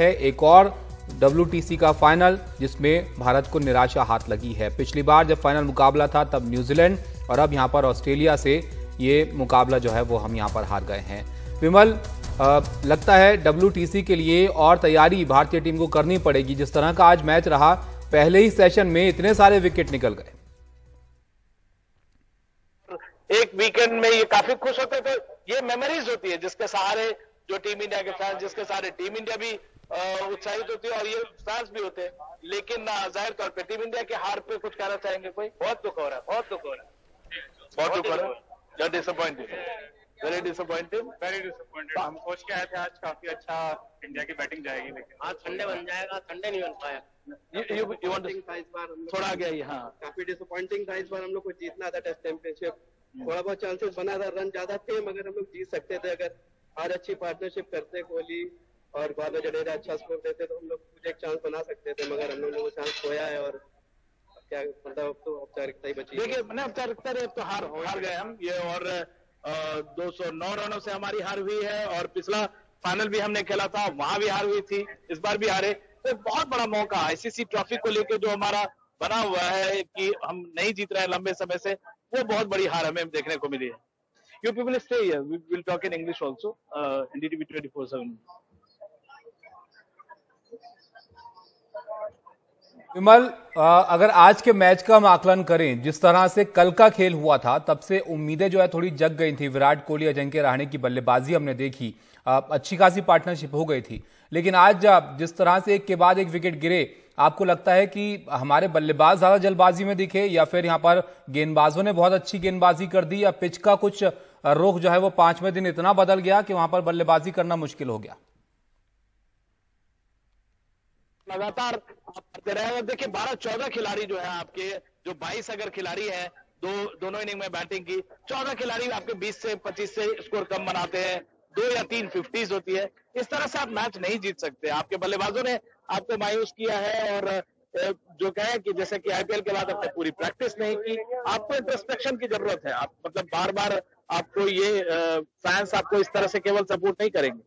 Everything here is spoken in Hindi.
है एक और डब्ल्यूटीसी का फाइनल जिसमें भारत को निराशा हाथ लगी है। पिछली बार जब फाइनल मुकाबला था, तब न्यूजीलैंड और अब यहाँ पर ऑस्ट्रेलिया से ये मुकाबला जो है, वो हम यहाँ पर हार गए हैं। विमल लगता है डब्ल्यूटीसी के लिए और तैयारी भारतीय टीम को करनी पड़ेगी। जिस तरह का आज मैच रहा, पहले ही सेशन में इतने सारे विकेट निकल गए। एक वीकेंड में ये काफ़ी खुश होते थे। ये मेमोरीज होती है जिसके सहारे जो टीम इंडिया के फैंस जिसके सारे टीम इंडिया भी उत्साहित होती है और ये फैंस भी होते हैं। लेकिन ज़ाहिर तौर पे टीम इंडिया के हार पे कुछ कहना चाहेंगे कोई? बहुत दुख हो रहा है बहुत दुख हो रहा है। बहुत दुख हो रहा है। Disappointed very disappointed very disappointed हम सोच के आए थे आज काफ़ी अच्छा इंडिया की बैटिंग जाएगी लेकिन आज संडे बन जाएगा संडे नहीं बन पाया। थोड़ा गया हाँ। काफ़ी डिसअपॉइंटिंग था इस बार हम लोग को जीतना था टेस्ट चैंपियनशिप थोड़ा बहुत चांसेस बना था रन ज़्यादा थे मगर हम लोग जीत सकते थे अगर आज अच्छी पार्टनरशिप करते कोहली और बाद में जडेजा अच्छा स्कोर देते तो हम लोग कुछ एक चांस बना सकते थे, मगर हम लोग ने वो चांस खोया है और क्या मतलब अब तो औपचारिकता ही बची देखिए मैंने औपचारिकता तो हार हार गए हम, ये और दो सौ नौ रनों से हमारी हार हुई है और पिछला फाइनल भी हमने खेला था, वहाँ भी हार हुई थी, इस बार भी हारे। तो बहुत बड़ा मौका आईसीसी ट्रॉफी को लेकर जो हमारा बना हुआ है कि हम नहीं जीत रहे लंबे समय से, वो बहुत बड़ी हार हमें देखने को मिली है। You people stay here we will talk in English also NDTV 24/7 Vimal अगर आज के मैच का हम आकलन करें, जिस तरह से कल का खेल हुआ था, तब से उम्मीदें जो है थोड़ी जग गई थी। विराट कोहली अजिंक्य रहाणे की बल्लेबाजी हमने देखी। अच्छी खासी पार्टनरशिप हो गई थी। लेकिन आज जिस तरह से एक के बाद एक विकेट गिरे आपको लगता है कि हमारे बल्लेबाज ज़्यादा जल्दबाजी में दिखे या फिर यहाँ पर गेंदबाजों ने बहुत अच्छी गेंदबाजी कर दी या पिच का कुछ रुख जो है वो पाँचवें दिन इतना बदल गया कि वहाँ पर बल्लेबाजी करना मुश्किल हो गया? लगातार देखिए बारह चौदह खिलाड़ी जो है आपके, जो बाईस अगर खिलाड़ी है, दो, दोनों इनिंग में बैटिंग की, चौदह खिलाड़ी आपके बीस से पच्चीस से स्कोर कम बनाते हैं, दो या तीन फिफ्टीज होती है। इस तरह से आप मैच नहीं जीत सकते। आपके बल्लेबाजों ने आपको मायूस किया है और जो कहें कि जैसे कि आईपीएल के बाद आपने पूरी प्रैक्टिस नहीं की, आपको इंट्रोस्पेक्शन की ज़रूरत है। आप मतलब बार बार आपको ये फैंस आपको इस तरह से केवल सपोर्ट नहीं करेंगे।